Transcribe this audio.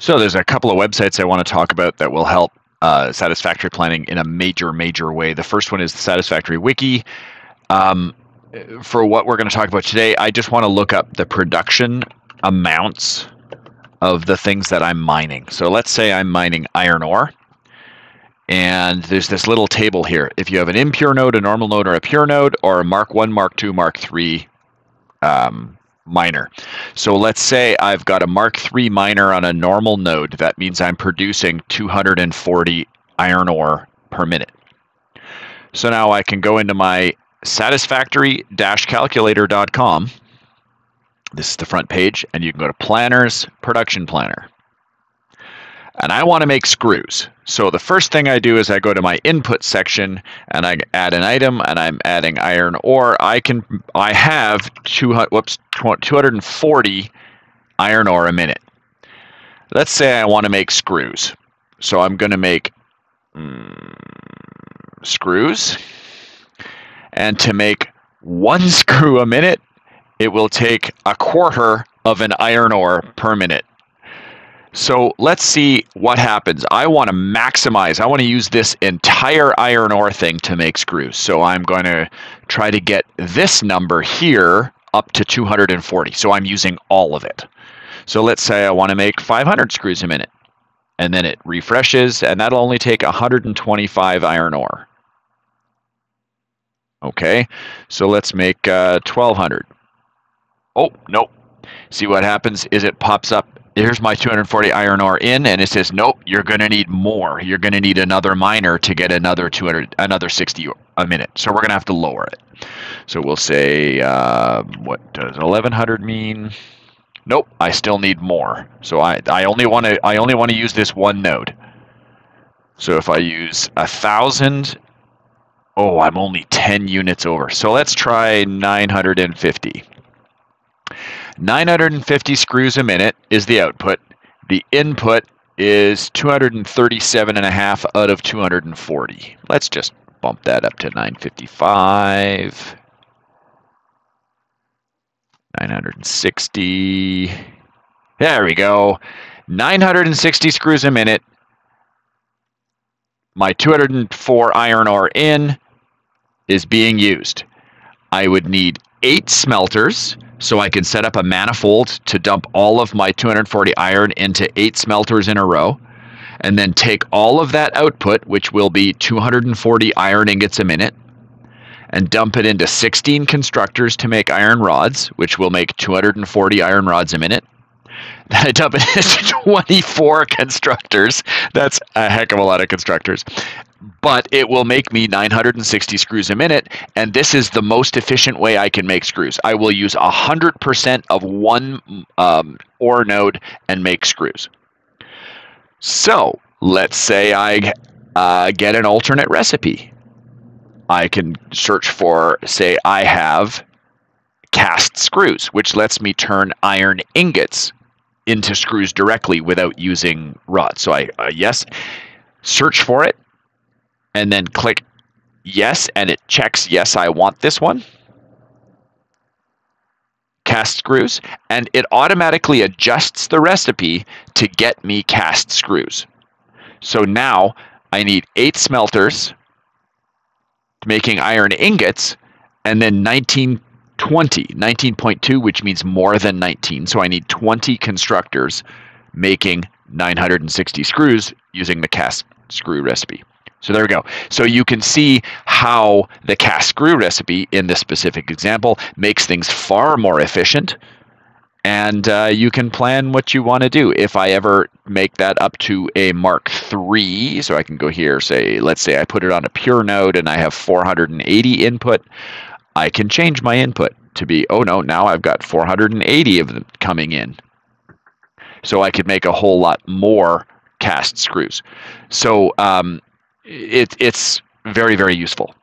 So there's a couple of websites I want to talk about that will help uh, satisfactory planning in a major, major way. The first one is the Satisfactory Wiki. Um, for what we're going to talk about today, I just want to look up the production amounts of the things that I'm mining. So let's say I'm mining iron ore. And there's this little table here. If you have an impure node, a normal node, or a pure node, or a Mark 1, Mark 2, Mark 3 um, miner. So let's say I've got a Mark III miner on a normal node. That means I'm producing 240 iron ore per minute. So now I can go into my satisfactory-calculator.com. This is the front page, and you can go to Planners, Production Planner and I want to make screws. So the first thing I do is I go to my input section and I add an item and I'm adding iron ore. I can I have 200 whoops 240 iron ore a minute. Let's say I want to make screws. So I'm going to make mm, screws. And to make one screw a minute, it will take a quarter of an iron ore per minute. So let's see what happens. I want to maximize, I want to use this entire iron ore thing to make screws. So I'm going to try to get this number here up to 240. So I'm using all of it. So let's say I want to make 500 screws a minute. And then it refreshes, and that'll only take 125 iron ore. Okay, so let's make uh, 1200. Oh, nope. See what happens is it pops up here's my 240 iron ore in and it says nope you're going to need more. You're going to need another miner to get another 200 another 60 a minute. So we're going to have to lower it. So we'll say uh, what does 1100 mean? Nope i still need more. So i i only want to i only want to use this one node. So if i use a thousand oh i'm only 10 units over. So let's try 950 950 screws a minute is the output. The input is 237 and a half out of 240. Let's just bump that up to 955. 960. There we go. 960 screws a minute. My 204 iron ore in is being used. I would need eight smelters so I can set up a manifold to dump all of my 240 iron into eight smelters in a row, and then take all of that output, which will be 240 iron ingots a minute, and dump it into 16 constructors to make iron rods, which will make 240 iron rods a minute. I dump into 24 constructors. That's a heck of a lot of constructors. But it will make me 960 screws a minute and this is the most efficient way i can make screws. I will use 100% of one um, ore node and make screws. So let's say i uh, get an alternate recipe. I can search for say i have cast screws which lets me turn iron ingots into screws directly without using rods so i uh, yes search for it and then click yes, and it checks, yes, I want this one. Cast screws, and it automatically adjusts the recipe to get me cast screws. So now I need eight smelters making iron ingots, and then 1920, 19.2, which means more than 19. So I need 20 constructors making 960 screws using the cast screw recipe. So there we go. So you can see how the cast screw recipe in this specific example makes things far more efficient. And uh, you can plan what you want to do. If I ever make that up to a Mark III, so I can go here, say, let's say I put it on a pure node and I have 480 input, I can change my input to be, oh no, now I've got 480 of them coming in. So I could make a whole lot more cast screws. So um, it, it's very, very useful.